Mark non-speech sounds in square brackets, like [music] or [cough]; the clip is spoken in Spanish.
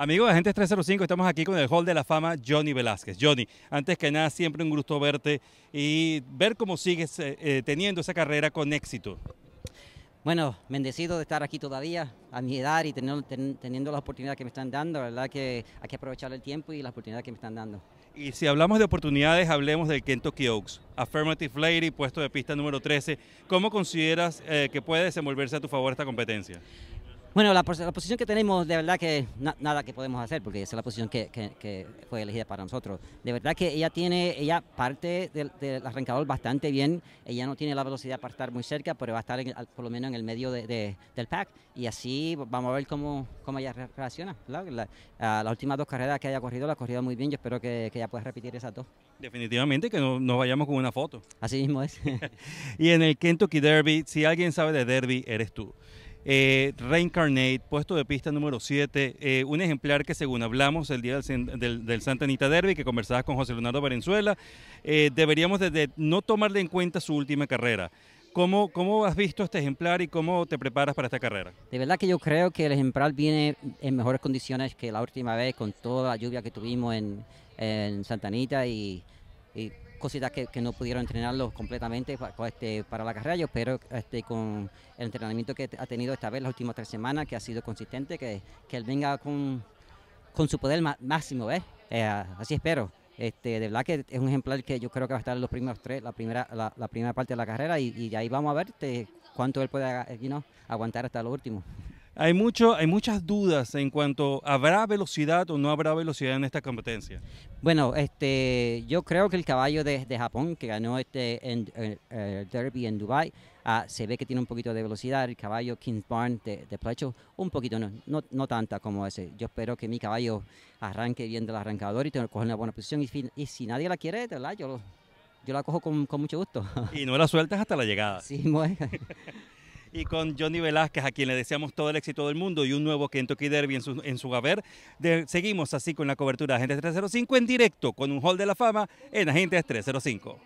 Amigos de Agentes 305, estamos aquí con el Hall de la Fama Johnny Velázquez. Johnny, antes que nada, siempre un gusto verte y ver cómo sigues eh, eh, teniendo esa carrera con éxito. Bueno, bendecido de estar aquí todavía a mi edad y teniendo, teniendo la oportunidad que me están dando. La verdad que hay que aprovechar el tiempo y la oportunidad que me están dando. Y si hablamos de oportunidades, hablemos del Kentucky Oaks. Affirmative Lady, puesto de pista número 13. ¿Cómo consideras eh, que puede desenvolverse a tu favor esta competencia? Bueno, la, posición que tenemos, de verdad que nada que podemos hacer, porque esa es la posición que, fue elegida para nosotros. De verdad que ella tiene, ella parte del, arrancador bastante bien, ella no tiene la velocidad para estar muy cerca, pero va a estar por lo menos en el medio del pack, y así vamos a ver cómo, cómo ella reacciona. La, las últimas dos carreras que haya corrido, la ha corrido muy bien, yo espero que, ella pueda repetir esas dos. Definitivamente, que no, nos vayamos con una foto. Así mismo es. [laughs] y en el Kentucky Derby, si alguien sabe de Derby, eres tú. Eh, Reincarnate, puesto de pista número 7, eh, un ejemplar que según hablamos el día del, Santa Anita Derby, que conversabas con José Leonardo Valenzuela, eh, deberíamos de, no tomarle en cuenta su última carrera. ¿Cómo, ¿Cómo has visto este ejemplar y cómo te preparas para esta carrera? De verdad que yo creo que el ejemplar viene en mejores condiciones que la última vez con toda la lluvia que tuvimos en, en Santa Anita y cositas que, no pudieron entrenarlo completamente para, este, para la carrera. Yo espero este, con el entrenamiento que ha tenido esta vez las últimas tres semanas, que ha sido consistente, que, que él venga con, con su poder máximo. Eh, así espero. Este, de verdad que es un ejemplar que yo creo que va a estar en los primeros tres, la primera, la, primera parte de la carrera y, ahí vamos a ver este, cuánto él puede aguantar hasta lo último. Hay, mucho, hay muchas dudas en cuanto habrá velocidad o no habrá velocidad en esta competencia. Bueno, este, yo creo que el caballo de, Japón que ganó este en, eh, Derby en Dubai ah, se ve que tiene un poquito de velocidad. El caballo King's Barn de, de Plecho, un poquito, no, no, tanta como ese. Yo espero que mi caballo arranque bien del arrancador y coja una buena posición. Y, si nadie la quiere, ¿verdad? Yo, yo la cojo con, con mucho gusto. Y no la sueltas hasta la llegada. [laughs] Sí, muy y con Johnny Velázquez, a quien le deseamos todo el éxito del mundo y un nuevo Kentucky Derby en su, en seguimos así con la cobertura de Agentes 305 en directo con un Hall de la Fama en Agentes 305.